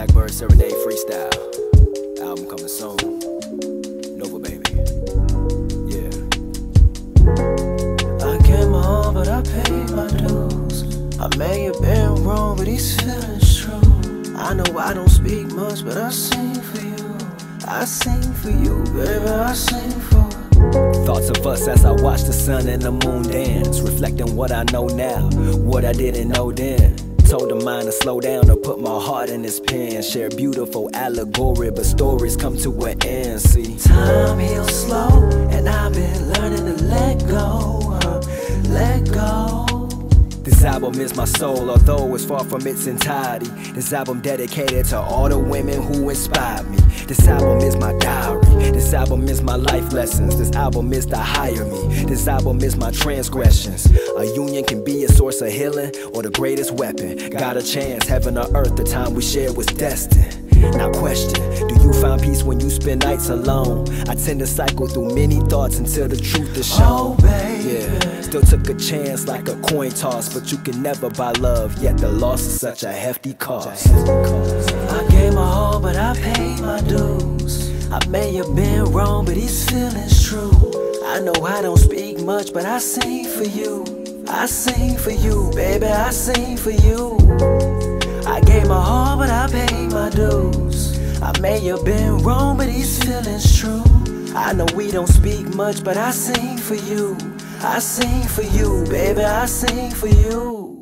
Blackbird Serenade Freestyle. Album coming soon. Nova Baby. Yeah. I came home, but I paid my dues. I may have been wrong, but these feelings true. I know I don't speak much, but I sing for you. I sing for you, baby, I sing for Thoughts of us as I watch the sun and the moon dance, reflecting what I know now, what I didn't know then. Told the mind to slow down to put my heart in this pen. Share beautiful allegory, but stories come to an end. See, time heals slow, and I've been learning to let go, album is my soul, although it's far from its entirety. This album dedicated to all the women who inspired me. This album is my diary. This album is my life lessons. This album is to hire me. This album is my transgressions. A union can be a source of healing or the greatest weapon. Got a chance, heaven or earth, the time we shared was destined. Now question, do you when you spend nights alone? I tend to cycle through many thoughts until the truth is shown. Oh. Yeah, still took a chance like a coin toss, but you can never buy love, yet the loss is such a hefty cost. I gave my all, but I paid my dues. I may have been wrong, but these feelings true. I know I don't speak much, but I sing for you. I sing for you, baby, I sing for you. I gave my all, but I paid my dues. I may have been wrong, but these feelings true. I know we don't speak much, but I sing for you. I sing for you, baby, I sing for you.